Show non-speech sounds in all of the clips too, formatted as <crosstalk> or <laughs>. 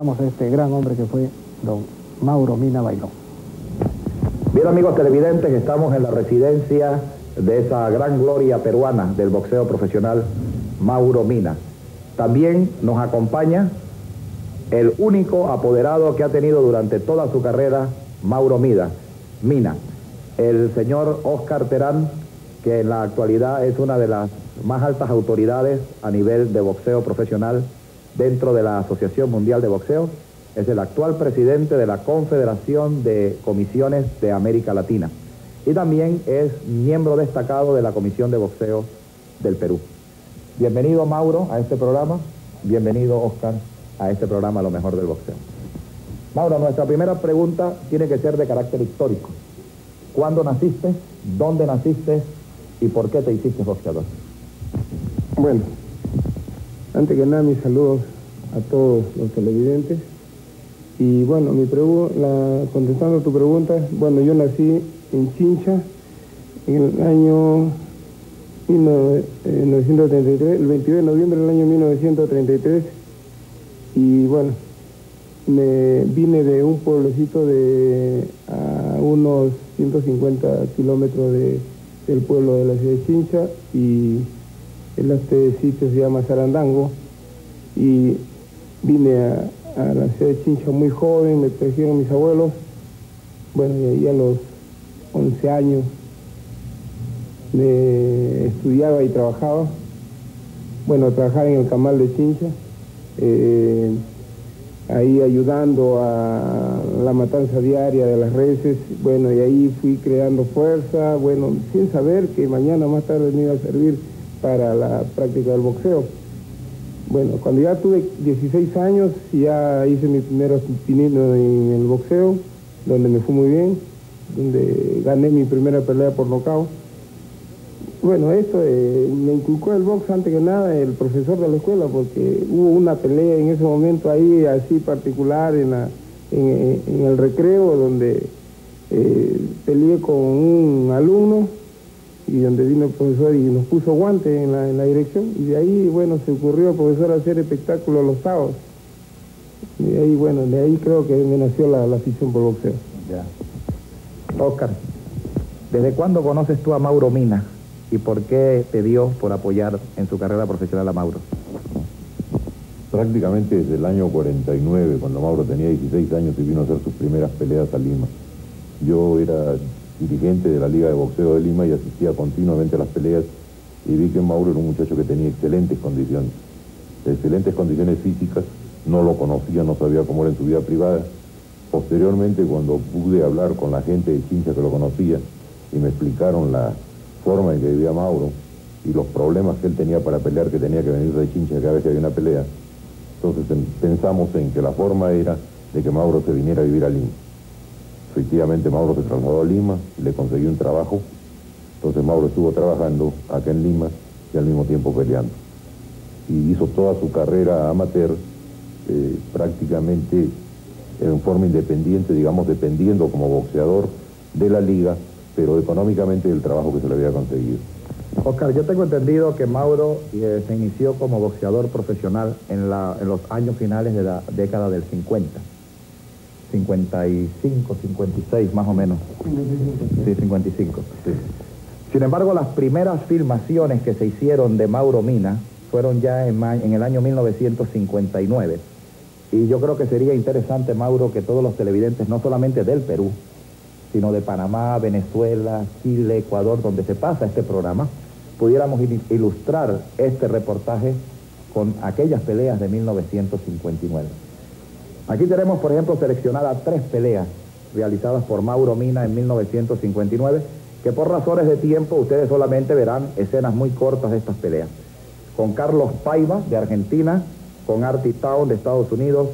Vamos este gran hombre que fue don Mauro Mina Bailón. Bien amigos televidentes, estamos en la residencia de esa gran gloria peruana del boxeo profesional, Mauro Mina. También nos acompaña el único apoderado que ha tenido durante toda su carrera, Mauro Mida, Mina, el señor Oscar Terán, que en la actualidad es una de las más altas autoridades a nivel de boxeo profesional dentro de la Asociación Mundial de Boxeo, es el actual presidente de la Confederación de Comisiones de América Latina y también es miembro destacado de la Comisión de Boxeo del Perú. Bienvenido Mauro a este programa, bienvenido Oscar a este programa Lo Mejor del Boxeo. Mauro, nuestra primera pregunta tiene que ser de carácter histórico. ¿Cuándo naciste? ¿Dónde naciste? ¿Y por qué te hiciste boxeador? Bueno, antes que nada mis saludos a todos los televidentes. Y bueno, mi la, contestando a tu pregunta, bueno, yo nací en Chincha en el año 1933, el 22 de noviembre del año 1933. Y bueno, me vine de un pueblecito de a unos 150 kilómetros del pueblo de la ciudad de Chincha y el este sitio se llama Sarandango y vine a, la ciudad de Chincha muy joven, me trajeron mis abuelos, bueno, y ahí a los 11 años me estudiaba y trabajaba, bueno, trabajaba en el camal de Chincha, eh, ahí ayudando a la matanza diaria de las reses, bueno, y ahí fui creando fuerza, bueno, sin saber que mañana más tarde me iba a servir para la práctica del boxeo. Bueno, cuando ya tuve 16 años, ya hice mi primer pinino en el boxeo, donde me fue muy bien, donde gané mi primera pelea por nocaut. Bueno, esto eh, me inculcó el box antes que nada el profesor de la escuela, porque hubo una pelea en ese momento ahí, así particular, en, en, el recreo, donde eh, peleé con un alumno y donde vino el profesor y nos puso guante en la, dirección y de ahí, bueno, se ocurrió al profesor hacer espectáculos los sábados. Y de ahí, bueno, de ahí creo que me nació la, afición por boxeo. Ya. Oscar, ¿desde cuándo conoces tú a Mauro Mina y por qué te dio por apoyar en su carrera profesional a Mauro? Prácticamente desde el año 49, cuando Mauro tenía 16 años y vino a hacer sus primeras peleas a Lima. Yo era dirigente de la Liga de Boxeo de Lima y asistía continuamente a las peleas y vi que Mauro era un muchacho que tenía excelentes condiciones, excelentes condiciones físicas, no lo conocía, no sabía cómo era en su vida privada. Posteriormente, cuando pude hablar con la gente de Chincha que lo conocía y me explicaron la forma en que vivía Mauro y los problemas que él tenía para pelear, que tenía que venir de Chincha cada vez que había una pelea, entonces pensamos en que la forma era de que Mauro se viniera a vivir a Lima. Efectivamente Mauro se trasladó a Lima, le consiguió un trabajo, entonces Mauro estuvo trabajando acá en Lima y al mismo tiempo peleando. Y hizo toda su carrera amateur eh, prácticamente en forma independiente, digamos, dependiendo como boxeador de la liga, pero económicamente del trabajo que se le había conseguido. Oscar, yo tengo entendido que Mauro eh, se inició como boxeador profesional en, en los años finales de la década del 50. 55, 56 más o menos. Sí, 55. Sin embargo, las primeras filmaciones que se hicieron de Mauro Mina fueron ya en, en el año 1959. Y yo creo que sería interesante, Mauro, que todos los televidentes, no solamente del Perú, sino de Panamá, Venezuela, Chile, Ecuador, donde se pasa este programa, pudiéramos ilustrar este reportaje con aquellas peleas de 1959. Aquí tenemos, por ejemplo, seleccionadas tres peleas realizadas por Mauro Mina en 1959, que por razones de tiempo ustedes solamente verán escenas muy cortas de estas peleas. Con Carlos Paiva, de Argentina, con Artie Town, de Estados Unidos,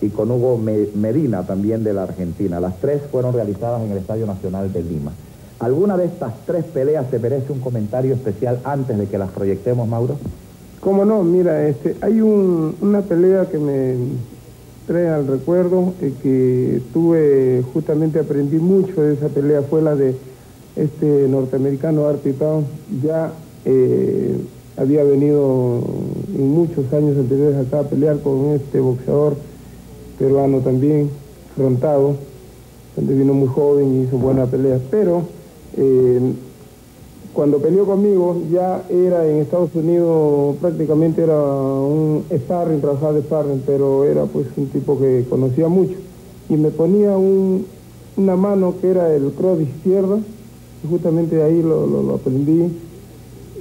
y con Hugo Medina, también de la Argentina. Las tres fueron realizadas en el Estadio Nacional de Lima. ¿Alguna de estas tres peleas te merece un comentario especial antes de que las proyectemos, Mauro? Cómo no, mira, este, hay una pelea que me trae al recuerdo eh, que tuve, justamente aprendí mucho de esa pelea, fue la de este norteamericano Artie Town, ya eh, había venido en muchos años anteriores acá a pelear con este boxeador peruano también, Rontado, donde vino muy joven y hizo buena pelea. Pero eh, cuando peleó conmigo ya era en Estados Unidos, prácticamente era un sparring, trabajaba de sparring, pero era pues un tipo que conocía mucho. Y me ponía una mano que era el cross de izquierda, y justamente ahí lo, aprendí.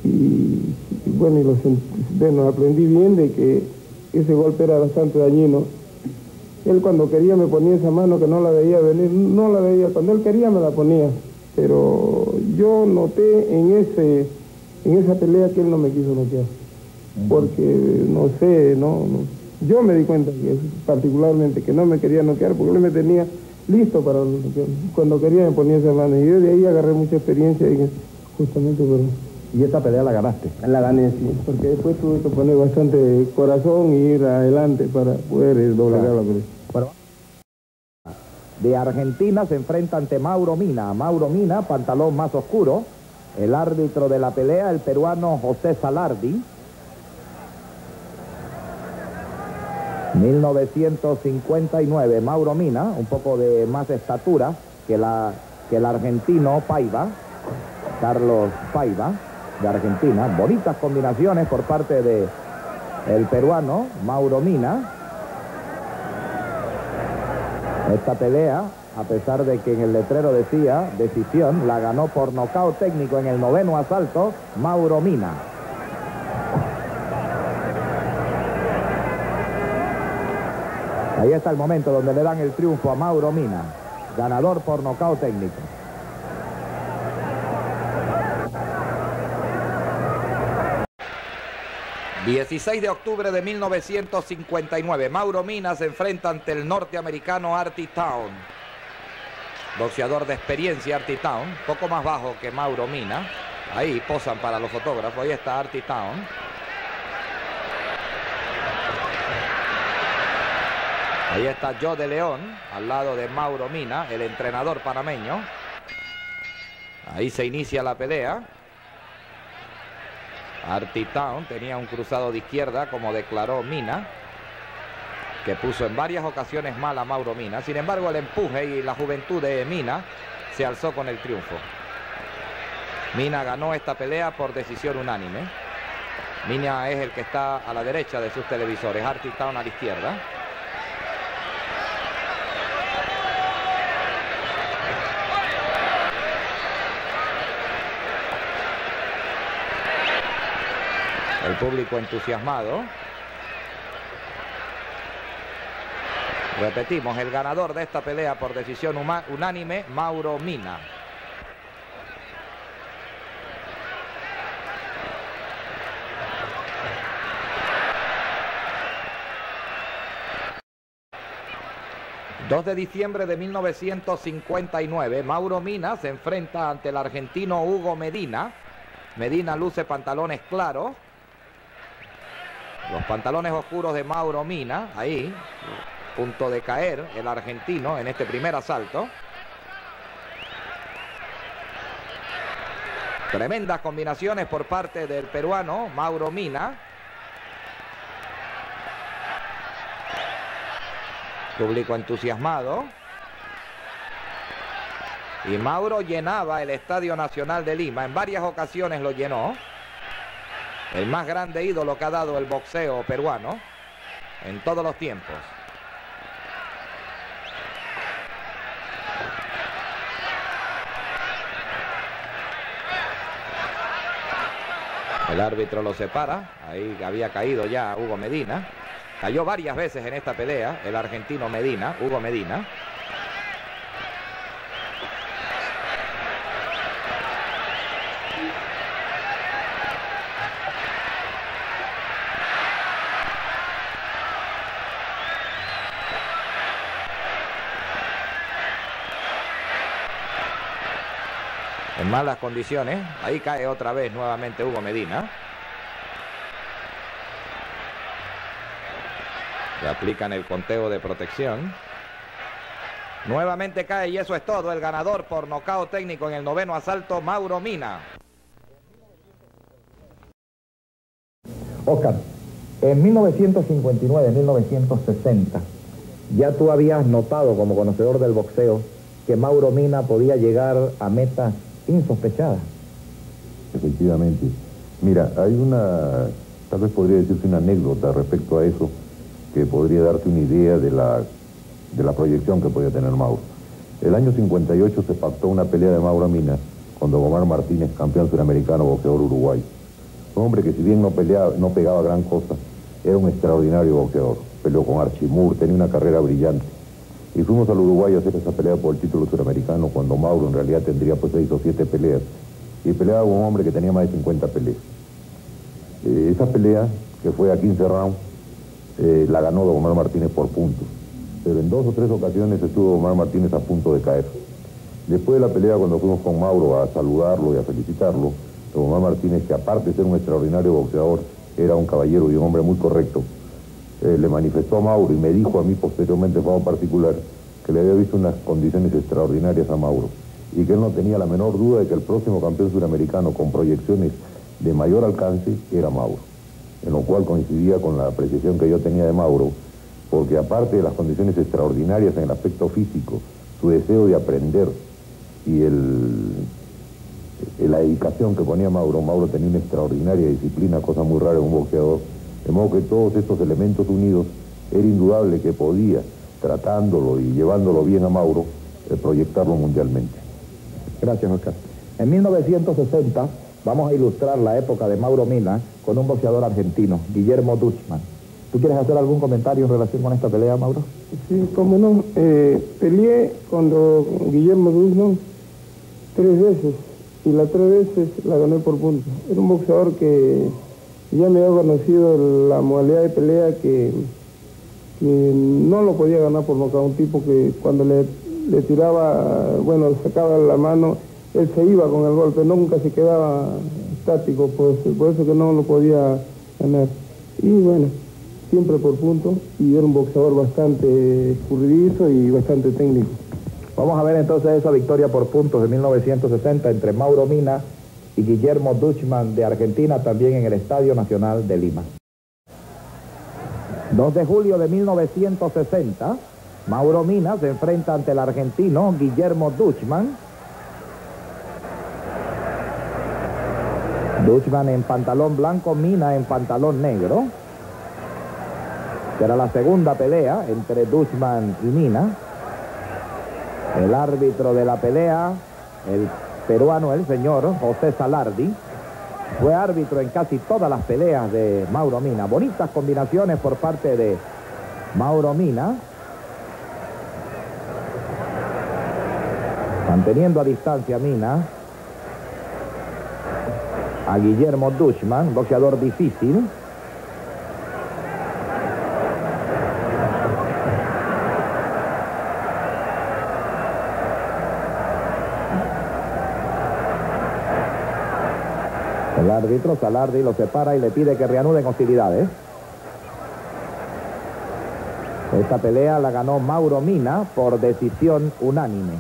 Y, bueno, y lo, bueno, aprendí bien de que ese golpe era bastante dañino. Él cuando quería me ponía esa mano que no la veía venir, no la veía, cuando él quería me la ponía. Pero yo noté en ese en esa pelea que él no me quiso noquear. Porque no sé, no, yo me di cuenta que particularmente que no me quería noquear porque él me tenía listo para cuando quería me ponía esa mano. Y yo de ahí agarré mucha experiencia y justamente por ¿Y esta pelea la ganaste? La gané, sí, porque después tuve que poner bastante corazón y ir adelante para poder eh, doblegar la pelea. De Argentina se enfrenta ante Mauro Mina. Mauro Mina, pantalón más oscuro. El árbitro de la pelea, el peruano José Salardi. 1959, Mauro Mina, un poco de más estatura que, la, que el argentino Paiva, Carlos Paiva de Argentina. Bonitas combinaciones por parte de el peruano Mauro Mina. Esta pelea, a pesar de que en el letrero decía decisión, la ganó por nocaut técnico en el noveno asalto Mauro Mina. Ahí está el momento donde le dan el triunfo a Mauro Mina, ganador por nocaut técnico. 16 de octubre de 1959, Mauro Mina se enfrenta ante el norteamericano Artie Town. Boxeador de experiencia Artie Town, poco más bajo que Mauro Mina. Ahí posan para los fotógrafos, ahí está Artie Town. Ahí está Joe de León, al lado de Mauro Mina, el entrenador panameño. Ahí se inicia la pelea. Artie Town tenía un cruzado de izquierda, como declaró Mina, que puso en varias ocasiones mal a Mauro Mina. Sin embargo, el empuje y la juventud de Mina se alzó con el triunfo. Mina ganó esta pelea por decisión unánime. Mina es el que está a la derecha de sus televisores, Artie Town a la izquierda. El público entusiasmado. Repetimos, el ganador de esta pelea por decisión unánime, Mauro Mina. ...2 de diciembre de 1959... ...Mauro Mina se enfrenta ante el argentino Hugo Medina... ...Medina luce pantalones claros... Los pantalones oscuros de Mauro Mina, ahí, punto de caer el argentino en este primer asalto. Tremendas combinaciones por parte del peruano Mauro Mina. Público entusiasmado. Y Mauro llenaba el Estadio Nacional de Lima. En varias ocasiones lo llenó el más grande ídolo que ha dado el boxeo peruano en todos los tiempos. El árbitro lo separa, ahí había caído ya Hugo Medina. Cayó varias veces en esta pelea el argentino Medina, Hugo Medina. Malas condiciones. Ahí cae otra vez nuevamente Hugo Medina. Le aplican el conteo de protección. Nuevamente cae y eso es todo. El ganador por nocao técnico en el noveno asalto, Mauro Mina. Oscar, en 1959-1960 ya tú habías notado como conocedor del boxeo que Mauro Mina podía llegar a metas insospechadas. Efectivamente. Mira, hay una, tal vez podría decirse una anécdota respecto a eso, que podría darte una idea de la, de la proyección que podía tener Mauro. El año 58 se pactó una pelea de Mauro Mina con Don Omar Martínez, campeón suramericano boxeador uruguayo. Un hombre que si bien no, peleaba, no pegaba gran cosa, era un extraordinario boxeador. Peleó con Archimur, tenía una carrera brillante. Y fuimos al Uruguay a hacer esa pelea por el título suramericano cuando Mauro en realidad tendría pues seis o siete peleas. Y peleaba con un hombre que tenía más de 50 peleas. Eh, esa pelea, que fue a 15 rounds, eh, la ganó Don Omar Martínez por puntos. Pero en dos o tres ocasiones estuvo Omar Martínez a punto de caer. Después de la pelea, cuando fuimos con Mauro a saludarlo y a felicitarlo, Don Omar Martínez, que aparte de ser un extraordinario boxeador, era un caballero y un hombre muy correcto, eh, le manifestó a Mauro y me dijo a mí posteriormente, en particular, que le había visto unas condiciones extraordinarias a Mauro y que él no tenía la menor duda de que el próximo campeón suramericano con proyecciones de mayor alcance era Mauro, en lo cual coincidía con la apreciación que yo tenía de Mauro, porque aparte de las condiciones extraordinarias en el aspecto físico, su deseo de aprender y el, la dedicación que ponía Mauro, Mauro tenía una extraordinaria disciplina, cosa muy rara en un boxeador, de modo que todos estos elementos unidos era indudable que podía, tratándolo y llevándolo bien a Mauro, eh, proyectarlo mundialmente. Gracias, Oscar. En 1960 vamos a ilustrar la época de Mauro Mina con un boxeador argentino, Guillermo Duchman. ¿Tú quieres hacer algún comentario en relación con esta pelea, Mauro? Sí, cómo no. Eh, peleé con Guillermo Duchman tres veces y las tres veces la gané por puntos. Era un boxeador que ya me había conocido la modalidad de pelea que, no lo podía ganar por nocaut. Un tipo que cuando le, le tiraba, bueno, sacaba la mano, él se iba con el golpe, nunca se quedaba estático, por, por eso que no lo podía ganar. Y bueno, siempre por punto, y era un boxeador bastante escurridizo y bastante técnico. Vamos a ver entonces esa victoria por puntos de 1960 entre Mauro Mina y Guillermo Duchman de Argentina, también en el Estadio Nacional de Lima. 2 de julio de 1960, Mauro Mina se enfrenta ante el argentino Guillermo Duchman. Duchman en pantalón blanco, Mina en pantalón negro. Será la segunda pelea entre Duchman y Mina. El árbitro de la pelea, el peruano, el señor José Salardi, fue árbitro en casi todas las peleas de Mauro Mina. Bonitas combinaciones por parte de Mauro Mina. Manteniendo a distancia Mina. A Guillermo Dushman, boxeador difícil. Árbitro Salardi lo separa y le pide que reanuden hostilidades. Esta pelea la ganó Mauro Mina por decisión unánime.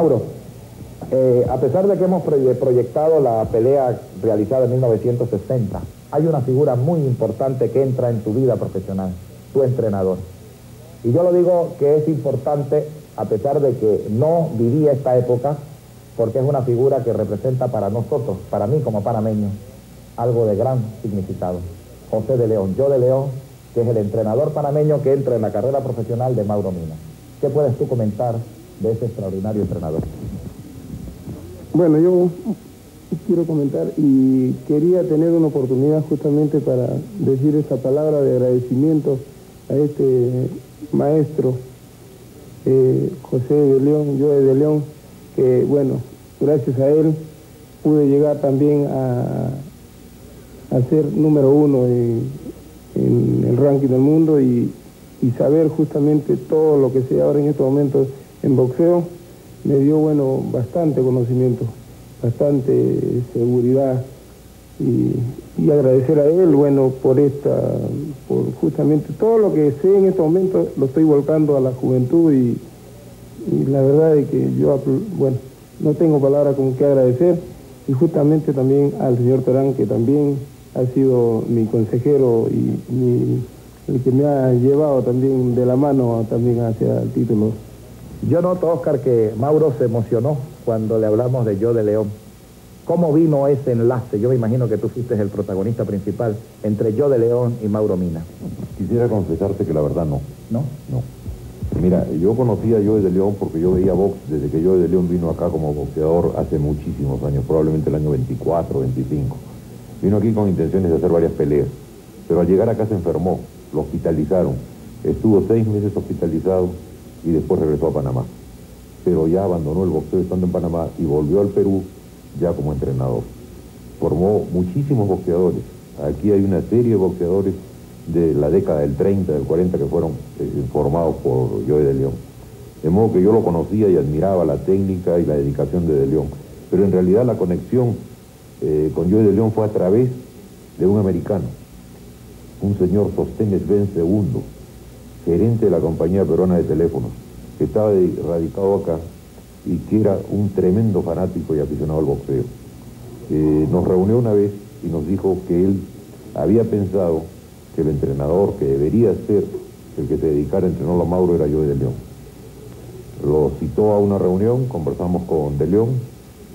Mauro, eh, a pesar de que hemos proyectado la pelea realizada en 1960, hay una figura muy importante que entra en tu vida profesional, tu entrenador. Y yo lo digo que es importante a pesar de que no viví esta época, porque es una figura que representa para nosotros, para mí como panameño, algo de gran significado. José de León, yo de León, que es el entrenador panameño que entra en la carrera profesional de Mauro Mina. ¿Qué puedes tú comentar de ese extraordinario entrenador. Bueno, yo quiero comentar y quería tener una oportunidad justamente para decir esta palabra de agradecimiento a este maestro eh, José de León, yo de León, que bueno, gracias a él pude llegar también a, ser número uno en, el ranking del mundo y, y saber justamente todo lo que sé ahora en estos momentos en boxeo me dio, bueno, bastante conocimiento, bastante seguridad y, agradecer a él, bueno, por esta, por justamente todo lo que sé en este momento lo estoy volcando a la juventud y, la verdad es que yo, bueno, no tengo palabras con que agradecer y justamente también al señor Terán que también ha sido mi consejero y el que me ha llevado también de la mano también hacia el título. Yo noto, Oscar, que Mauro se emocionó cuando le hablamos de Yo de León. ¿Cómo vino ese enlace? Yo me imagino que tú fuiste el protagonista principal entre Yo de León y Mauro Mina. Quisiera confesarte que la verdad no. ¿No? No. Mira, yo conocía a Joe de León porque yo veía box desde que Joe de León vino acá como boxeador hace muchísimos años, probablemente el año 24, 25. Vino aquí con intenciones de hacer varias peleas, pero al llegar acá se enfermó, lo hospitalizaron. Estuvo seis meses hospitalizado y después regresó a Panamá. Pero ya abandonó el boxeo estando en Panamá y volvió al Perú ya como entrenador. Formó muchísimos boxeadores. Aquí hay una serie de boxeadores de la década del 30, del 40 que fueron eh, formados por Joe de León. De modo que yo lo conocía y admiraba la técnica y la dedicación de De León. Pero en realidad la conexión eh, con Joe de León fue a través de un americano, un señor Sostenes Ben II, gerente de la compañía peruana de teléfonos, que estaba radicado acá y que era un tremendo fanático y aficionado al boxeo. Eh, nos reunió una vez y nos dijo que él había pensado que el entrenador que debería ser el que se dedicara a entrenar a Mauro era yo de León. Lo citó a una reunión, conversamos con De León,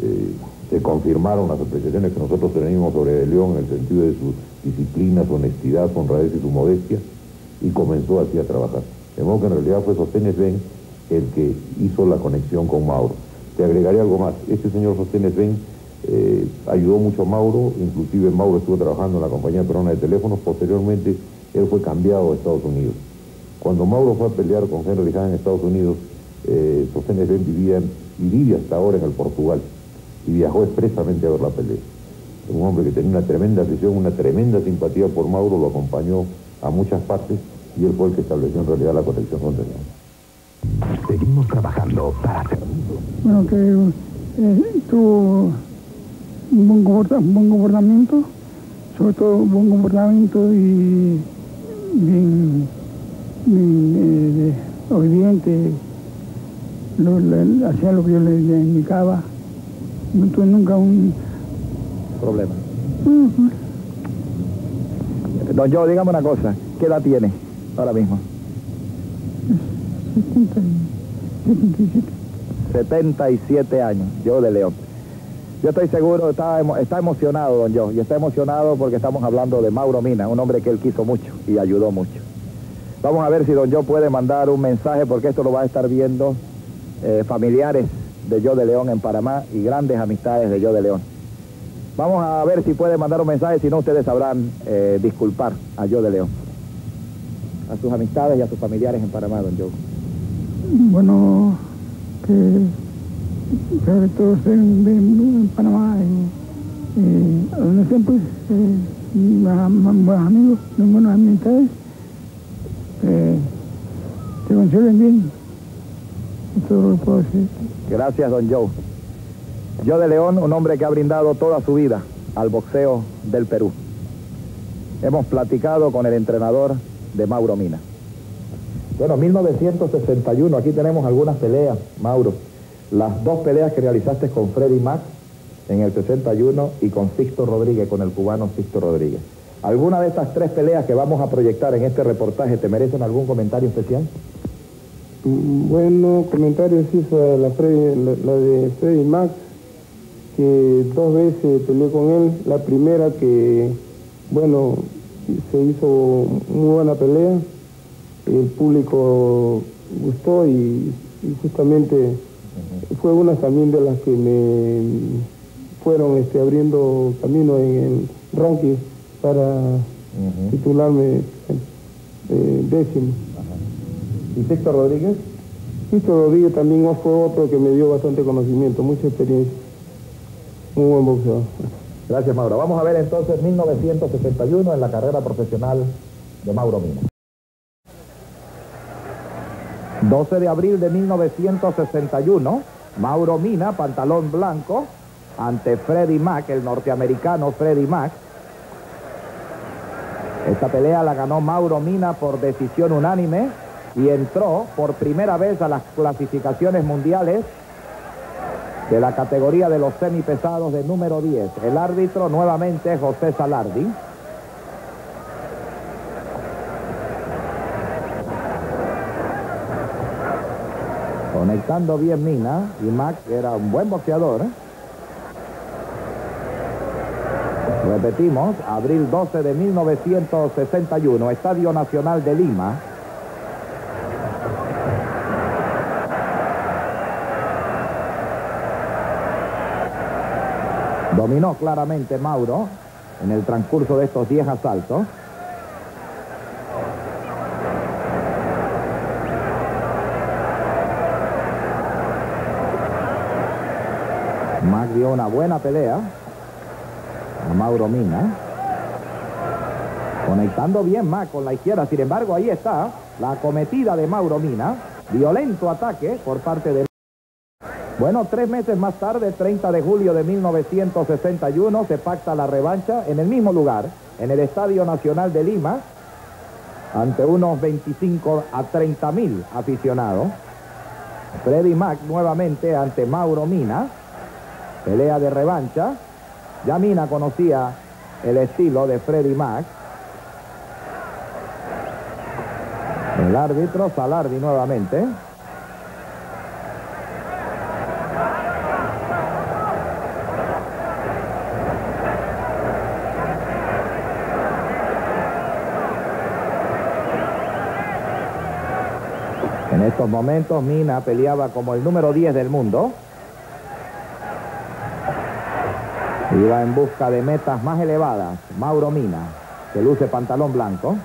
eh, se confirmaron las apreciaciones que nosotros teníamos sobre De León en el sentido de su disciplina, su honestidad, su honradez y su modestia, y comenzó así a trabajar. De modo que en realidad fue Sostenes Ben el que hizo la conexión con Mauro. Te agregaré algo más. Este señor Sostenes Ben eh, ayudó mucho a Mauro, inclusive Mauro estuvo trabajando en la compañía peruana de teléfonos, posteriormente él fue cambiado a Estados Unidos. Cuando Mauro fue a pelear con Henry Hahn en Estados Unidos, eh, Sostenes Ben vivía y vive hasta ahora en el Portugal y viajó expresamente a ver la pelea. Un hombre que tenía una tremenda afición, una tremenda simpatía por Mauro, lo acompañó a muchas partes y él fue el que estableció en realidad la conexión con. Seguimos trabajando para hacer. Bueno, que eh, tuvo un buen, comportamiento, sobre todo un buen comportamiento y bien, bien eh, obediente, hacía lo que yo le, indicaba, no tuve nunca un problema. Don Joe, dígame una cosa, ¿qué edad tiene ahora mismo? 77. 77 años, yo de León. Yo estoy seguro, está, está emocionado, don Joe, y está emocionado porque estamos hablando de Mauro Mina, un hombre que él quiso mucho y ayudó mucho. Vamos a ver si don Joe puede mandar un mensaje porque esto lo va a estar viendo eh, familiares de Yo de León en Panamá y grandes amistades de Yo de León. Vamos a ver si puede mandar un mensaje, si no ustedes sabrán eh, disculpar a Yo de León. A sus amistades y a sus familiares en Panamá, don Joe. Bueno, que sobre todo en, en Panamá y, y donde siempre eh, buenos amigos, buenas amistades, eh, se conserven bien. Todo lo puedo decir. Gracias, don Joe. Yo de León, un hombre que ha brindado toda su vida al boxeo del Perú. Hemos platicado con el entrenador de Mauro Mina. Bueno, 1961, aquí tenemos algunas peleas, Mauro. Las dos peleas que realizaste con Freddy Max en el 61 y con Sixto Rodríguez, con el cubano Sixto Rodríguez. ¿Alguna de estas tres peleas que vamos a proyectar en este reportaje te merecen algún comentario especial? Mm, bueno, comentarios hizo la, la de Freddy Max que dos veces peleé con él. La primera que, bueno, se hizo muy buena pelea, el público gustó y, justamente fue una también de las que me fueron este, abriendo camino en el ranking para titularme eh, décimo. ¿Y Sixto Rodríguez? Sixto Rodríguez también fue otro que me dio bastante conocimiento, mucha experiencia. Muy buen boxeador. Gracias, Mauro. Vamos a ver entonces 1961 en la carrera profesional de Mauro Mina. 12 de abril de 1961, Mauro Mina, pantalón blanco, ante Freddy Mack, el norteamericano Freddy Mack. Esta pelea la ganó Mauro Mina por decisión unánime y entró por primera vez a las clasificaciones mundiales de la categoría de los semipesados de número 10. El árbitro nuevamente José Salardi. Conectando bien Mina y Max era un buen boxeador. Repetimos, abril 12 de 1961, Estadio Nacional de Lima. Dominó claramente Mauro en el transcurso de estos 10 asaltos. Mac dio una buena pelea a Mauro Mina. Conectando bien Mac con la izquierda. Sin embargo, ahí está la acometida de Mauro Mina. Violento ataque por parte de... Bueno, tres meses más tarde, 30 de julio de 1961, se pacta la revancha en el mismo lugar, en el Estadio Nacional de Lima, ante unos 25 a 30 mil aficionados. Freddy Mac nuevamente ante Mauro Mina. Pelea de revancha. Ya Mina conocía el estilo de Freddy Mac. El árbitro Salardi nuevamente. En estos momentos Mina peleaba como el número 10 del mundo. Iba en busca de metas más elevadas. Mauro Mina, que luce pantalón blanco.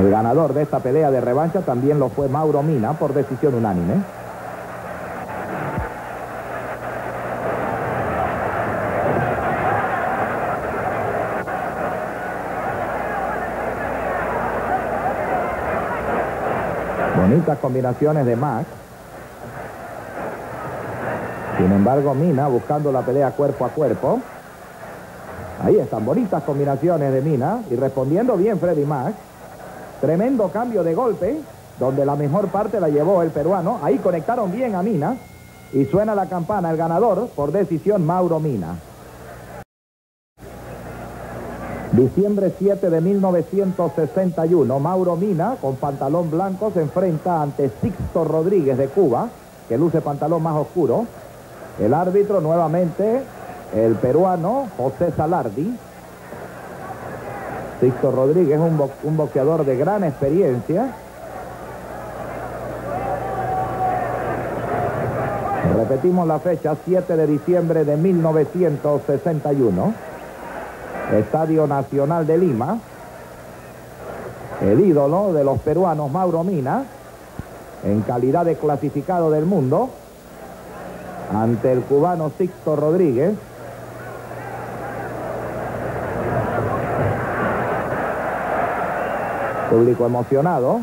El ganador de esta pelea de revancha también lo fue Mauro Mina por decisión unánime. Bonitas combinaciones de Max. Sin embargo, Mina buscando la pelea cuerpo a cuerpo. Ahí están bonitas combinaciones de Mina y respondiendo bien Freddy Max. Tremendo cambio de golpe, donde la mejor parte la llevó el peruano. Ahí conectaron bien a Mina y suena la campana, el ganador por decisión Mauro Mina. Diciembre 7 de 1961, Mauro Mina, con pantalón blanco, se enfrenta ante Sixto Rodríguez de Cuba, que luce pantalón más oscuro. El árbitro nuevamente, el peruano José Salardi. Sixto Rodríguez, un, bo un boxeador de gran experiencia. Repetimos la fecha, 7 de diciembre de 1961. Estadio Nacional de Lima. El ídolo de los peruanos, Mauro Mina, en calidad de clasificado del mundo, ante el cubano Sixto Rodríguez. Público emocionado.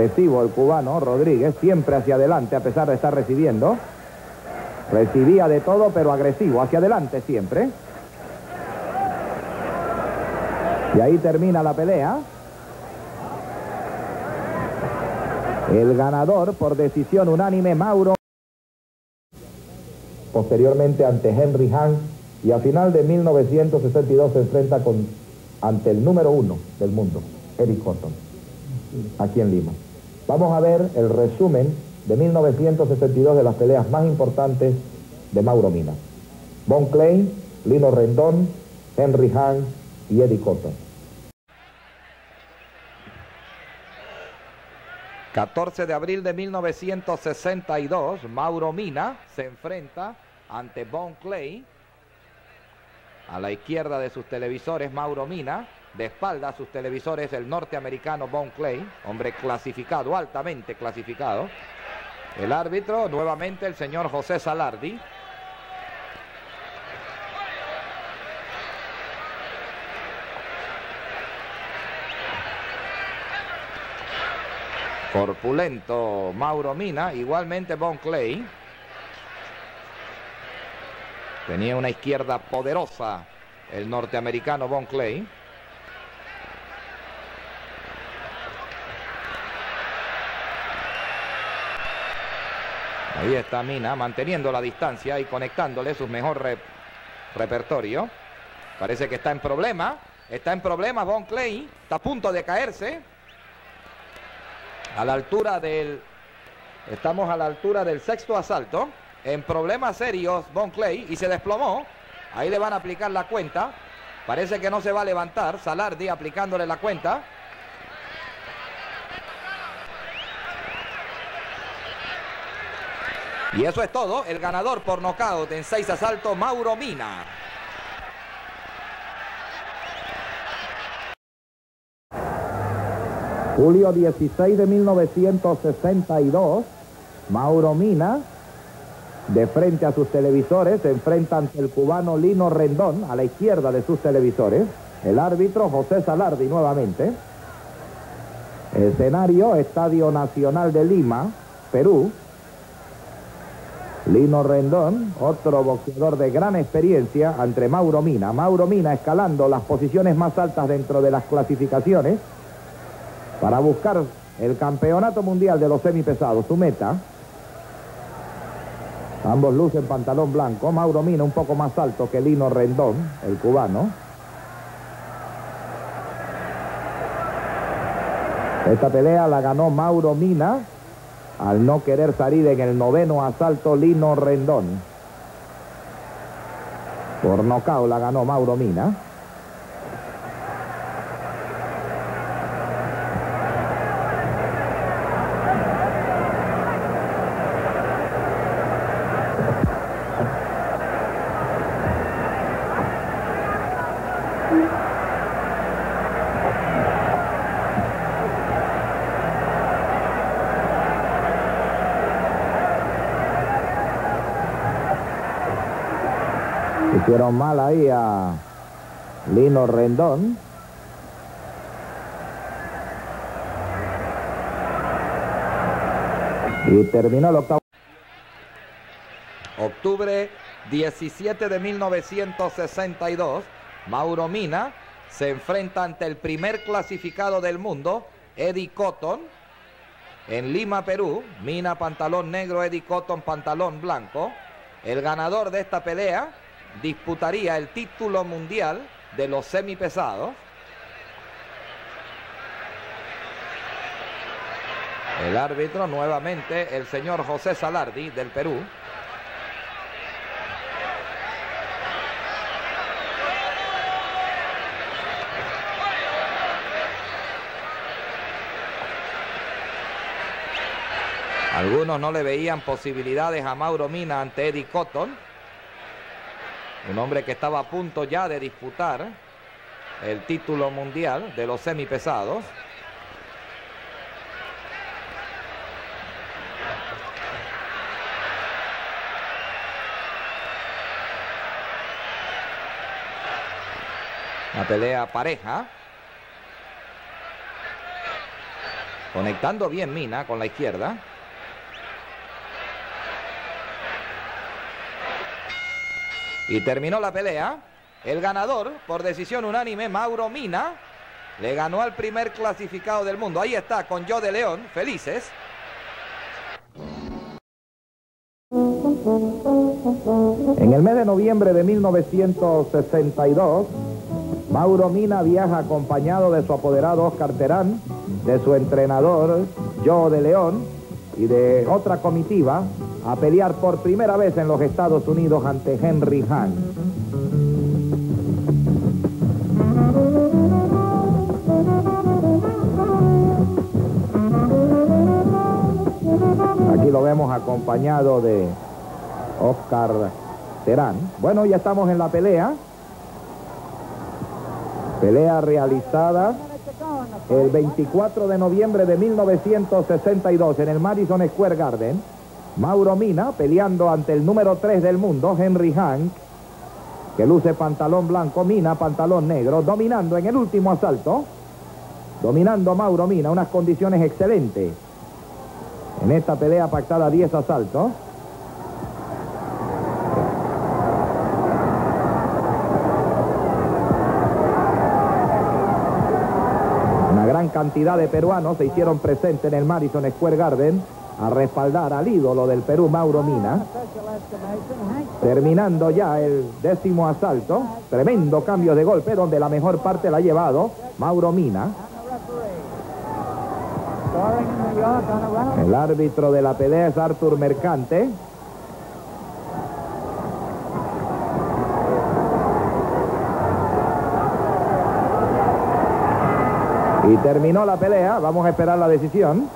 Agresivo el cubano Rodríguez, siempre hacia adelante a pesar de estar recibiendo. Recibía de todo, pero agresivo, hacia adelante siempre. Y ahí termina la pelea. El ganador por decisión unánime, Mauro. Posteriormente ante Henry Hahn y a final de 1962 se enfrenta con, ante el número uno del mundo, Eric Cotton, aquí en Lima. Vamos a ver el resumen de 1962 de las peleas más importantes de Mauro Mina. Bon Klein, Lino Rendón, Henry Hahn y Eddie Cotton. 14 de abril de 1962, Mauro Mina se enfrenta ante Bon Clay. A la izquierda de sus televisores, Mauro Mina de espalda a sus televisores el norteamericano Bon Clay, hombre clasificado, altamente clasificado. El árbitro, nuevamente el señor José Salardi. Corpulento Mauro Mina, igualmente Bon Clay. Tenía una izquierda poderosa el norteamericano Bon Clay. Ahí está Mina manteniendo la distancia y conectándole su mejor repertorio. Parece que está en problema. Está en problemas Von Clay. Está a punto de caerse. A la altura del... Estamos a la altura del sexto asalto. En problemas serios Von Clay. Y se desplomó. Ahí le van a aplicar la cuenta. Parece que no se va a levantar. Salardi aplicándole la cuenta. Y eso es todo. El ganador por nocaut en seis asaltos, Mauro Mina. Julio 16 de 1962, Mauro Mina, de frente a sus televisores, se enfrenta ante el cubano Lino Rendón, a la izquierda de sus televisores. El árbitro José Salardi nuevamente. Escenario, Estadio Nacional de Lima, Perú. Lino Rendón, otro boxeador de gran experiencia, entre Mauro Mina. Mauro Mina escalando las posiciones más altas dentro de las clasificaciones para buscar el campeonato mundial de los semipesados, su meta. Ambos lucen pantalón blanco. Mauro Mina un poco más alto que Lino Rendón, el cubano. Esta pelea la ganó Mauro Mina al no querer salir en el noveno asalto Lino Rendón. Por nocao la ganó Mauro Mina. Hicieron mal ahí a Lino Rendón. Y terminó el octavo. Octubre 17 de 1962, Mauro Mina se enfrenta ante el primer clasificado del mundo, Eddie Cotton, en Lima, Perú. Mina pantalón negro, Eddie Cotton pantalón blanco. El ganador de esta pelea disputaría el título mundial de los semipesados. El árbitro nuevamente, el señor José Salardi del Perú. Algunos no le veían posibilidades a Mauro Mina ante Eddie Cotton. Un hombre que estaba a punto ya de disputar el título mundial de los semipesados. La pelea pareja. Conectando bien Mina con la izquierda. Y terminó la pelea. El ganador, por decisión unánime, Mauro Mina, le ganó al primer clasificado del mundo. Ahí está, con Joe de León, felices. En el mes de noviembre de 1962, Mauro Mina viaja acompañado de su apoderado Oscar Terán, de su entrenador Joe de León y de otra comitiva a pelear por primera vez en los Estados Unidos ante Henry Hahn. Aquí lo vemos acompañado de Oscar Terán. Bueno, ya estamos en la pelea. Pelea realizada el 24 de noviembre de 1962 en el Madison Square Garden. Mauro Mina peleando ante el número 3 del mundo, Henry Hank, que luce pantalón blanco, Mina pantalón negro, dominando en el último asalto. Dominando Mauro Mina, unas condiciones excelentes. En esta pelea pactada 10 asaltos. Cantidad de peruanos se hicieron presentes en el Madison Square Garden a respaldar al ídolo del Perú, Mauro Mina. Terminando ya el décimo asalto, tremendo cambio de golpe donde la mejor parte la ha llevado Mauro Mina. El árbitro de la pelea es Arthur Mercante. Y terminó la pelea, vamos a esperar la decisión.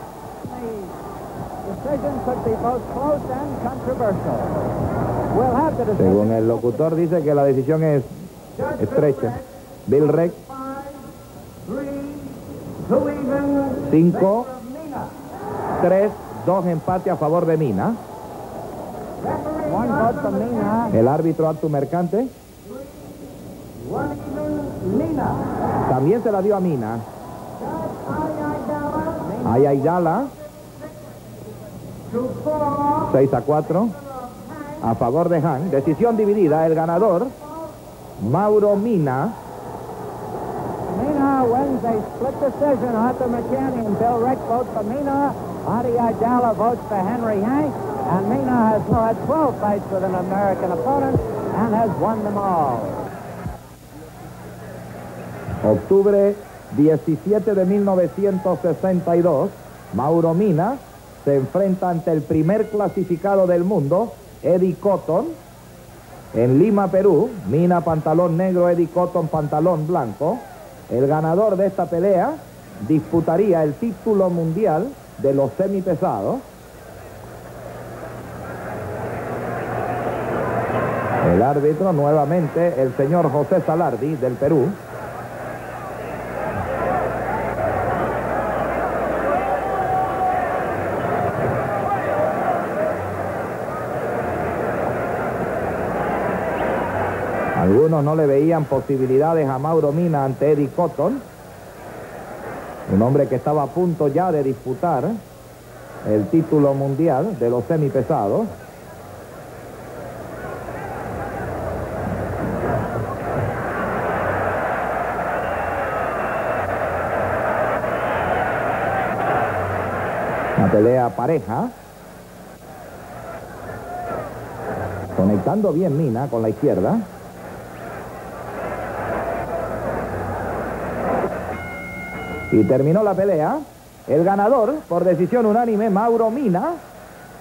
Según el locutor dice que la decisión es estrecha. Bill Rex. 5, 3, 2 empate a favor de Mina. El árbitro Artur Mercante. También se la dio a Mina. Ayaydala. 6 a 4. A favor de Han. Decisión dividida. El ganador, Mauro Mina. Mina wins a split decision. Arthur McKinney and Bill Rick vote for Mina. Adi Ayala votes for Henry Hank. And Mina has now had 12 fights with an American opponent and has won them all. Octubre 17 de 1962, Mauro Mina se enfrenta ante el primer clasificado del mundo, Eddie Cotton, en Lima, Perú. Mina pantalón negro, Eddie Cotton pantalón blanco. El ganador de esta pelea disputaría el título mundial de los semipesados. El árbitro nuevamente, el señor José Salardi del Perú. No le veían posibilidades a Mauro Mina ante Eddie Cotton. Un hombre que estaba a punto ya de disputar el título mundial de los semipesados. Una pelea pareja. Conectando bien Mina con la izquierda. Y terminó la pelea. El ganador, por decisión unánime, Mauro Mina,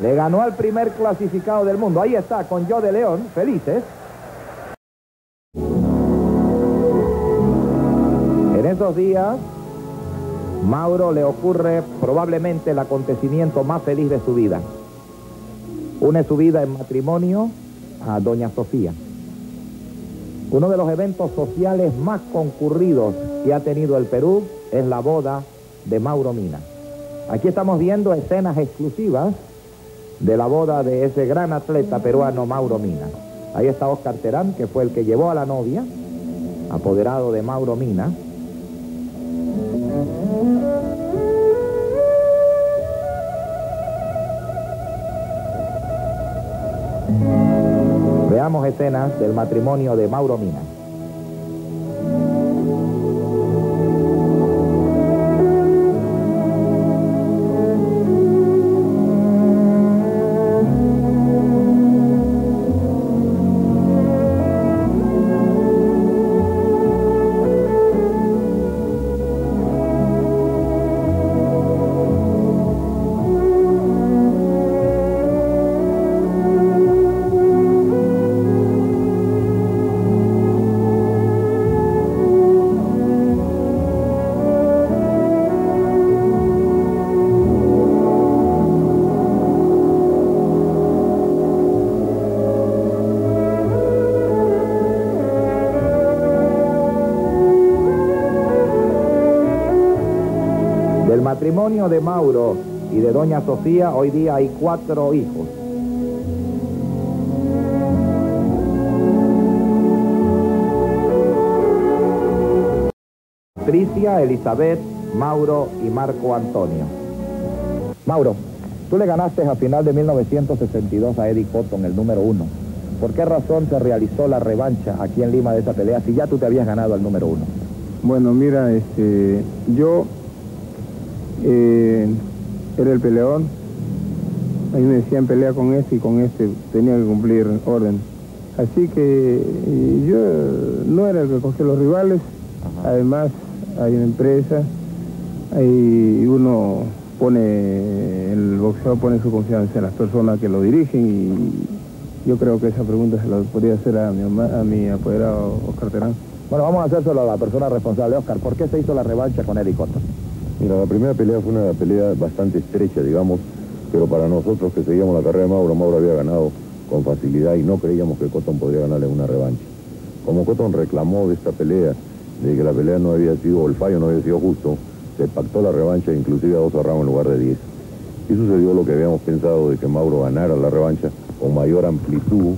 le ganó al primer clasificado del mundo. Ahí está, con Yo de León, felices. En esos días, Mauro le ocurre probablemente el acontecimiento más feliz de su vida. Une su vida en matrimonio a Doña Sofía. Uno de los eventos sociales más concurridos que ha tenido el Perú es la boda de Mauro Mina. Aquí estamos viendo escenas exclusivas de la boda de ese gran atleta peruano Mauro Mina. Ahí está Oscar Terán, que fue el que llevó a la novia, apoderado de Mauro Mina. Veamos escenas del matrimonio de Mauro Mina. Matrimonio de Mauro y de Doña Sofía, hoy día hay cuatro hijos. Patricia, Elizabeth, Mauro y Marco Antonio. Mauro, Tú le ganaste a final de 1962 a Eddie Cotton, el número uno. ¿Por qué razón se realizó la revancha aquí en Lima de esa pelea si ya tú te habías ganado al número uno? Bueno, mira, este, yo eh, era el peleador. A mí me decían pelea con este y con este tenía que cumplir orden. Así que eh, yo no era el que cogió los rivales. Además, hay una empresa, y uno pone, el boxeador pone su confianza en las personas que lo dirigen y yo creo que esa pregunta se la podría hacer a mi, a mi apoderado Oscar Terán. Bueno, vamos a hacérselo a la persona responsable. Oscar, ¿por qué se hizo la revancha con Eddie Cotton? Mira, la primera pelea fue una pelea bastante estrecha, digamos, pero para nosotros que seguíamos la carrera de Mauro, Mauro había ganado con facilidad y no creíamos que Cotton podría ganarle una revancha. Como Cotton reclamó de esta pelea, de que la pelea no había sido, el fallo no había sido justo, se pactó la revancha inclusive a dos cerrados en lugar de 10. Y sucedió lo que habíamos pensado de que Mauro ganara la revancha con mayor amplitud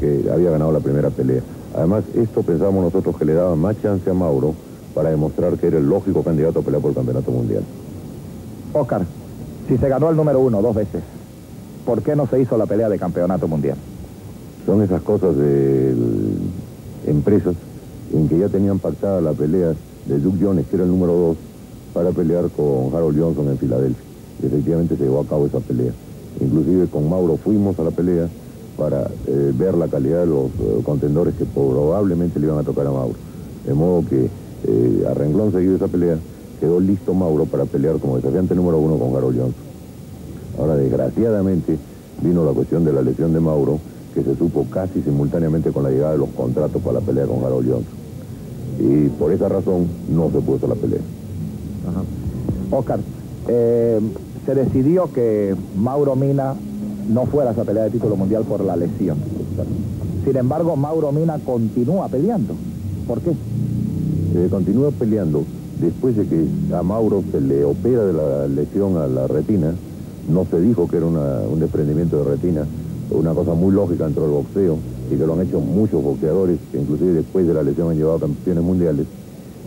que había ganado la primera pelea. Además, esto pensamos nosotros que le daba más chance a Mauro para demostrar que era el lógico candidato a pelear por el campeonato mundial. Oscar, si se ganó el número uno dos veces, ¿por qué no se hizo la pelea de campeonato mundial? Son esas cosas de empresas en que ya tenían pactada la pelea de Duke Jones, que era el número dos, para pelear con Harold Johnson en Filadelfia. Y efectivamente se llevó a cabo esa pelea. Inclusive con Mauro fuimos a la pelea para eh, ver la calidad de los eh, contendores que probablemente le iban a tocar a Mauro. De modo que eh, a renglón seguido esa pelea quedó listo Mauro para pelear como desafiante número uno con Harold Johnson. Ahora, desgraciadamente, vino la cuestión de la lesión de Mauro, que se supo casi simultáneamente con la llegada de los contratos para la pelea con Harold Johnson. Y por esa razón no se puso la pelea. Oscar, eh, se decidió que Mauro Mina no fuera a esa pelea de título mundial por la lesión. Sin embargo, Mauro Mina continúa peleando. ¿Por qué? Eh, continúa peleando después de que a Mauro se le opera de la lesión a la retina. No se dijo que era un desprendimiento de retina, una cosa muy lógica dentro del boxeo y que lo han hecho muchos boxeadores, que inclusive después de la lesión han llevado campeones mundiales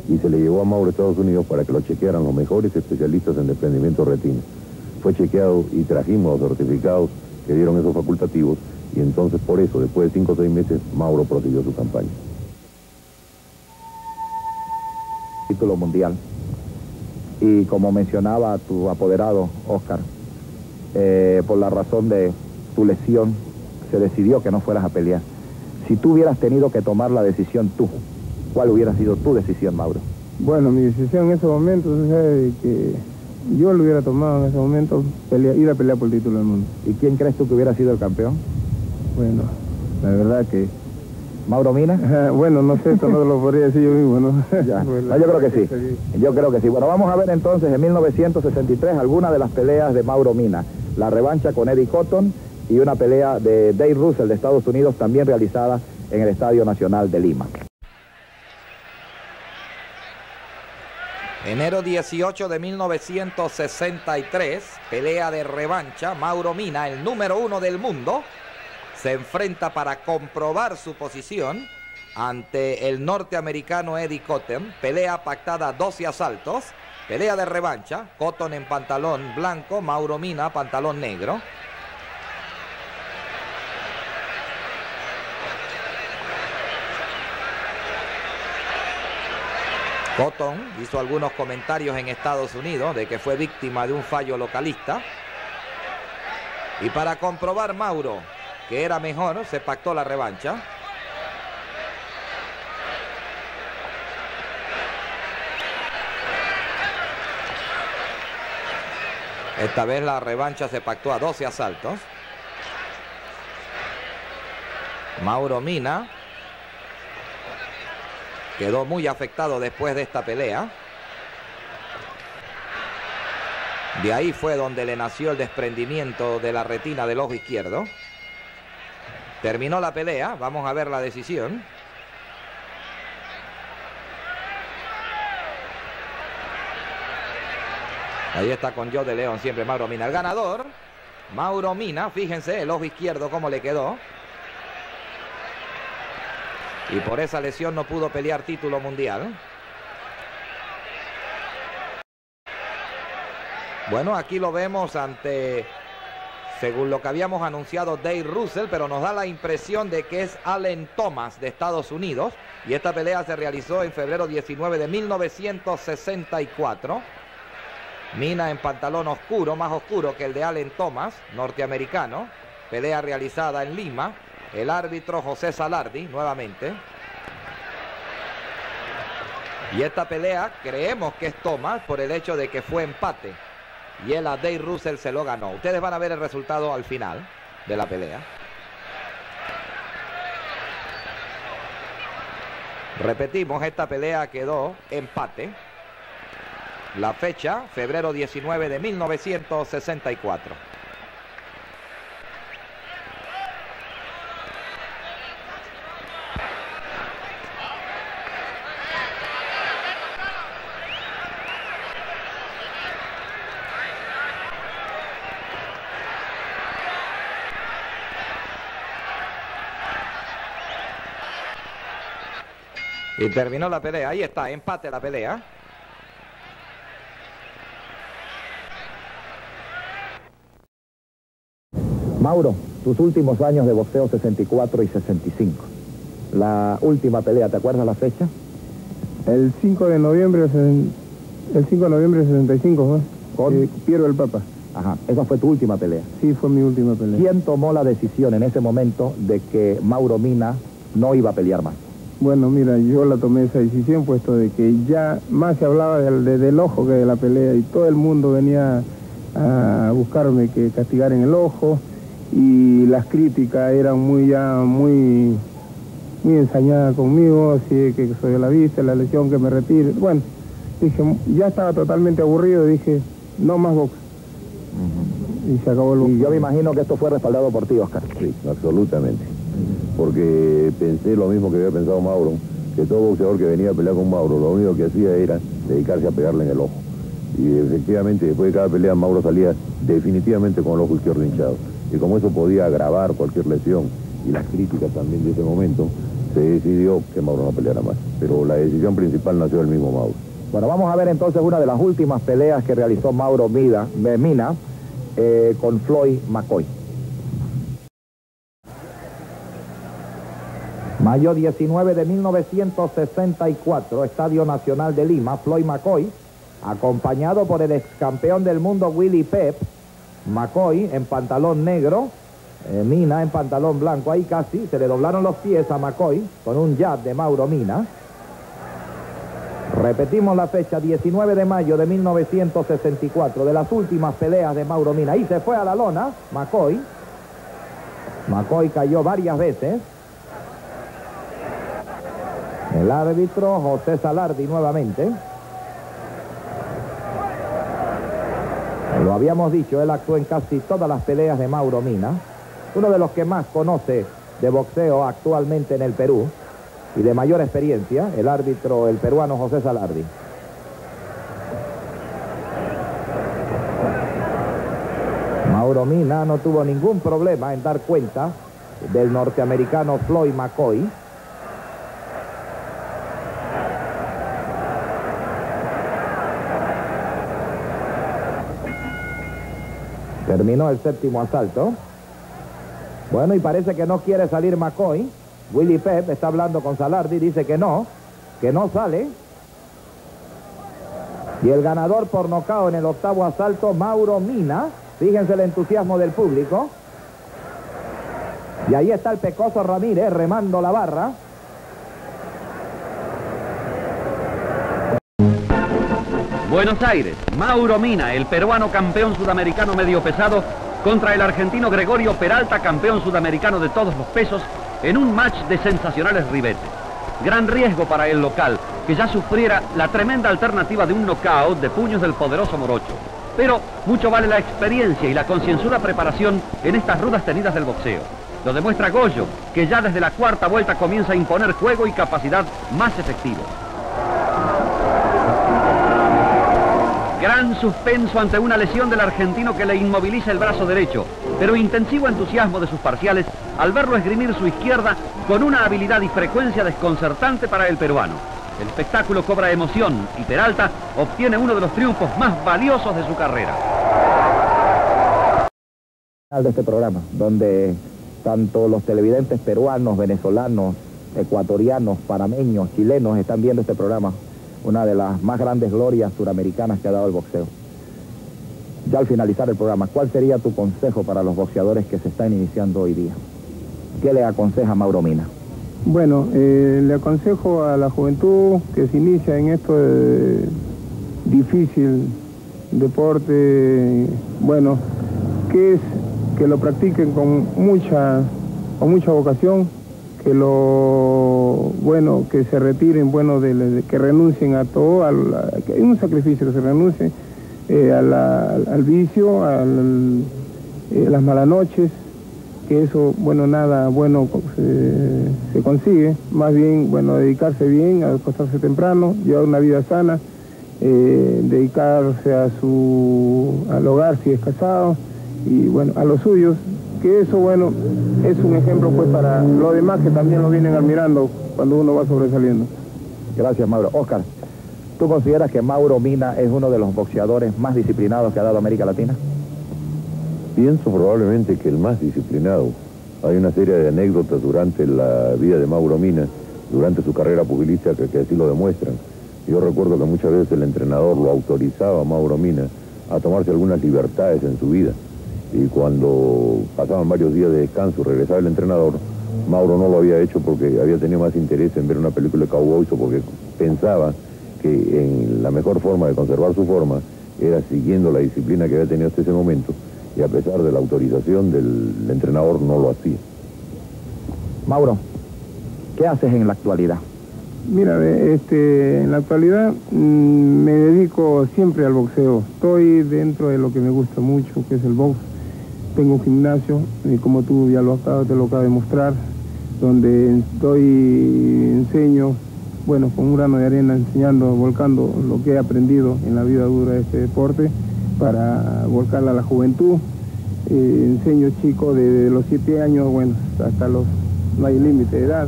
y se le llevó a Mauro a Estados Unidos para que lo chequearan los mejores especialistas en desprendimiento retina. Fue chequeado y trajimos los certificados que dieron esos facultativos y entonces por eso, después de cinco o seis meses, Mauro prosiguió su campaña. Título mundial. Y como mencionaba tu apoderado, Oscar, eh, por la razón de tu lesión, se decidió que no fueras a pelear. Si tú hubieras tenido que tomar la decisión tú, ¿Cuál hubiera sido tu decisión, Mauro? Bueno, mi decisión en ese momento, es que yo lo hubiera tomado en ese momento, ir a pelear por el título del mundo. ¿Y quién crees tú que hubiera sido el campeón? Bueno, la verdad que... ¿Mauro Mina? bueno, no sé, esto no lo podría decir yo mismo, ¿no? <laughs> <laughs> yo creo que sí. Yo creo que sí. Bueno, vamos a ver entonces en 1963 alguna de las peleas de Mauro Mina. La revancha con Eddie Cotton y una pelea de Dave Russell de Estados Unidos también realizada en el Estadio Nacional de Lima. Enero 18 de 1963, pelea de revancha, Mauro Mina, el número uno del mundo, se enfrenta para comprobar su posición ante el norteamericano Eddie Cotton, pelea pactada 12 asaltos, pelea de revancha, Cotton en pantalón blanco, Mauro Mina pantalón negro. Cotton hizo algunos comentarios en Estados Unidos de que fue víctima de un fallo localista. Y para comprobar Mauro que era mejor, se pactó la revancha. Esta vez la revancha se pactó a 12 asaltos. Mauro Mina Quedó muy afectado después de esta pelea. De ahí fue donde le nació el desprendimiento de la retina del ojo izquierdo. Terminó la pelea, vamos a ver la decisión. Ahí está con Joe de León, siempre Mauro Mina. El ganador, Mauro Mina, fíjense el ojo izquierdo cómo le quedó y por esa lesión no pudo pelear título mundial. Bueno, aquí lo vemos ante según lo que habíamos anunciado Dave Russell, pero nos da la impresión de que es Allen Thomas de Estados Unidos. Y esta pelea se realizó en febrero 19 de 1964. Mina en pantalón oscuro, más oscuro que el de Allen Thomas, norteamericano. Pelea realizada en Lima. El árbitro José Salardi, nuevamente. Y esta pelea creemos que es Thomas por el hecho de que fue empate. Y el Dave Russell se lo ganó. Ustedes van a ver el resultado al final de la pelea. Repetimos, esta pelea quedó empate. La fecha, febrero 19 de 1964. Y terminó la pelea. Ahí está, empate la pelea. Mauro, tus últimos años de boxeo 64 y 65. La última pelea, ¿te acuerdas la fecha? El 5 de noviembre, el 5 de noviembre de 65 fue. Con eh, Piero el Papa. Ajá, esa fue tu última pelea. Sí, fue mi última pelea. ¿Quién tomó la decisión en ese momento de que Mauro Mina no iba a pelear más? Bueno, mira, yo la tomé esa decisión puesto de que ya más se hablaba del, del ojo que de la pelea y todo el mundo venía a buscarme que castigar en el ojo y las críticas eran muy ya muy muy ensañadas conmigo, así que soy de la vista, la lesión que me retire. Bueno, dije, ya estaba totalmente aburrido, dije, no más box. Y se acabó el Y yo me imagino que esto fue respaldado por ti, Oscar. Sí, absolutamente. Porque pensé lo mismo que había pensado Mauro, que todo boxeador que venía a pelear con Mauro, lo único que hacía era dedicarse a pegarle en el ojo. Y efectivamente, después de cada pelea, Mauro salía definitivamente con el ojo izquierdo hinchado. Y como eso podía agravar cualquier lesión y las críticas también de ese momento, se decidió que Mauro no peleara más. Pero la decisión principal nació del mismo Mauro. Bueno, vamos a ver entonces una de las últimas peleas que realizó Mauro Mida, eh, Mina eh, con Floyd McCoy. Mayo 19 de 1964, Estadio Nacional de Lima, Floyd McCoy, acompañado por el ex campeón del mundo Willy Pep, McCoy en pantalón negro, eh, Mina en pantalón blanco, ahí casi se le doblaron los pies a McCoy con un jab de Mauro Mina. Repetimos la fecha, 19 de mayo de 1964, de las últimas peleas de Mauro Mina. Ahí se fue a la lona, McCoy. McCoy cayó varias veces. El árbitro José Salardi nuevamente. Lo habíamos dicho, él actuó en casi todas las peleas de Mauro Mina. Uno de los que más conoce de boxeo actualmente en el Perú y de mayor experiencia, el árbitro, el peruano José Salardi. Mauro Mina no tuvo ningún problema en dar cuenta del norteamericano Floyd McCoy. Terminó el séptimo asalto. Bueno, y parece que no quiere salir McCoy. Willy Pep está hablando con Salardi, dice que no, que no sale. Y el ganador por nocao en el octavo asalto, Mauro Mina. Fíjense el entusiasmo del público. Y ahí está el pecoso Ramírez remando la barra. Buenos Aires, Mauro Mina, el peruano campeón sudamericano medio pesado, contra el argentino Gregorio Peralta, campeón sudamericano de todos los pesos, en un match de sensacionales ribetes. Gran riesgo para el local, que ya sufriera la tremenda alternativa de un knockout de puños del poderoso Morocho. Pero mucho vale la experiencia y la concienzuda preparación en estas rudas tenidas del boxeo. Lo demuestra Goyo, que ya desde la cuarta vuelta comienza a imponer juego y capacidad más efectivos. Gran suspenso ante una lesión del argentino que le inmoviliza el brazo derecho, pero intensivo entusiasmo de sus parciales al verlo esgrimir su izquierda con una habilidad y frecuencia desconcertante para el peruano. El espectáculo cobra emoción y Peralta obtiene uno de los triunfos más valiosos de su carrera. de este programa, donde tanto los televidentes peruanos, venezolanos, ecuatorianos, chilenos están viendo este programa, una de las más grandes glorias suramericanas que ha dado el boxeo. Ya al finalizar el programa, ¿cuál sería tu consejo para los boxeadores que se están iniciando hoy día? ¿Qué le aconseja Mauro Mina? Bueno, eh, le aconsejo a la juventud que se inicia en esto de difícil deporte, bueno, que es que lo practiquen con mucha, con mucha vocación, que lo, bueno, que se retiren, bueno, de, que renuncien a todo, que hay un sacrificio, que se renuncie eh, al vicio, a eh, las malas noches, que eso, bueno, nada bueno se, consigue, más bien, bueno, dedicarse bien, acostarse temprano, llevar una vida sana, eh, dedicarse a su, al hogar si es casado, y bueno, a los suyos, que eso, bueno, es un ejemplo pues para los demás que también lo vienen admirando cuando uno va sobresaliendo. Gracias, Mauro. Oscar, ¿tú consideras que Mauro Mina es uno de los boxeadores más disciplinados que ha dado América Latina? Pienso probablemente que el más disciplinado. Hay una serie de anécdotas durante la vida de Mauro Mina, durante su carrera pugilística que, que así lo demuestran. Yo recuerdo que muchas veces el entrenador lo autorizaba a Mauro Mina a tomarse algunas libertades en su vida y cuando pasaban varios días de descanso, regresaba el entrenador, Mauro no lo había hecho porque había tenido más interés en ver una película de cowboys o porque pensaba que en la mejor forma de conservar su forma era siguiendo la disciplina que había tenido hasta ese momento y a pesar de la autorización del entrenador no lo hacía. Mauro, ¿qué haces en la actualidad? Mira, este, en la actualidad mm, me dedico siempre al boxeo. Estoy dentro de lo que me gusta mucho, que es el box tengo un gimnasio, y como tú ya lo acabas, te lo acabas de mostrar, donde estoy, enseño, bueno, con un grano de arena, enseñando, volcando lo que he aprendido en la vida dura de este deporte para volcarla a la juventud. Eh, enseño chicos de, los 7 años, bueno, hasta los, no hay límite de edad.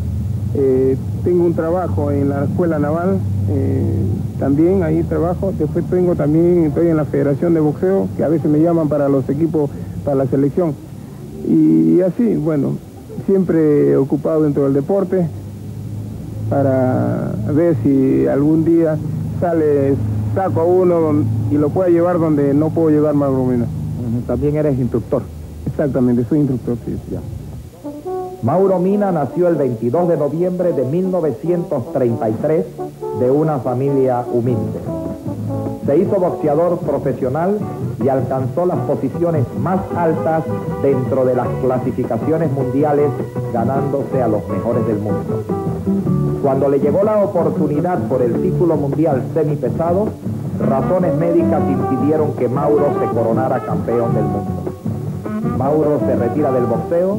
Eh, tengo un trabajo en la escuela naval, eh, también ahí trabajo. Después tengo también, estoy en la Federación de Boxeo, que a veces me llaman para los equipos para la selección. Y así, bueno, siempre ocupado dentro del deporte para ver si algún día sale, saco a uno y lo pueda llevar donde no puedo llevar más bromina. También eres instructor. Exactamente, soy instructor, sí. Ya. Mauro Mina nació el 22 de noviembre de 1933 de una familia humilde. Se hizo boxeador profesional y alcanzó las posiciones más altas dentro de las clasificaciones mundiales, ganándose a los mejores del mundo. Cuando le llegó la oportunidad por el título mundial semipesado, razones médicas impidieron que Mauro se coronara campeón del mundo. Mauro se retira del boxeo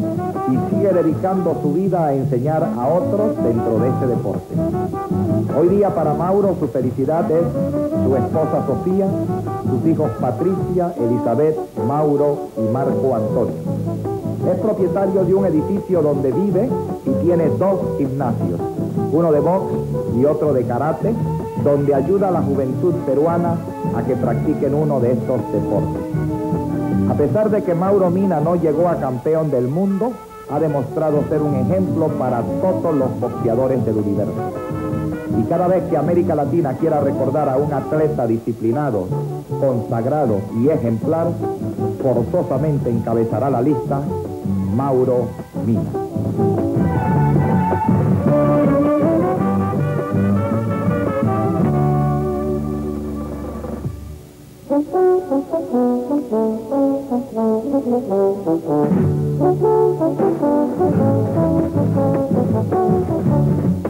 y sigue dedicando su vida a enseñar a otros dentro de este deporte. Hoy día para Mauro su felicidad es su esposa Sofía, sus hijos Patricia, Elizabeth, Mauro y Marco Antonio. Es propietario de un edificio donde vive y tiene dos gimnasios, uno de box y otro de karate, donde ayuda a la juventud peruana a que practiquen uno de estos deportes. A pesar de que Mauro Mina no llegó a campeón del mundo, ha demostrado ser un ejemplo para todos los boxeadores del universo. Y cada vez que América Latina quiera recordar a un atleta disciplinado, consagrado y ejemplar, forzosamente encabezará la lista Mauro Mina. <laughs>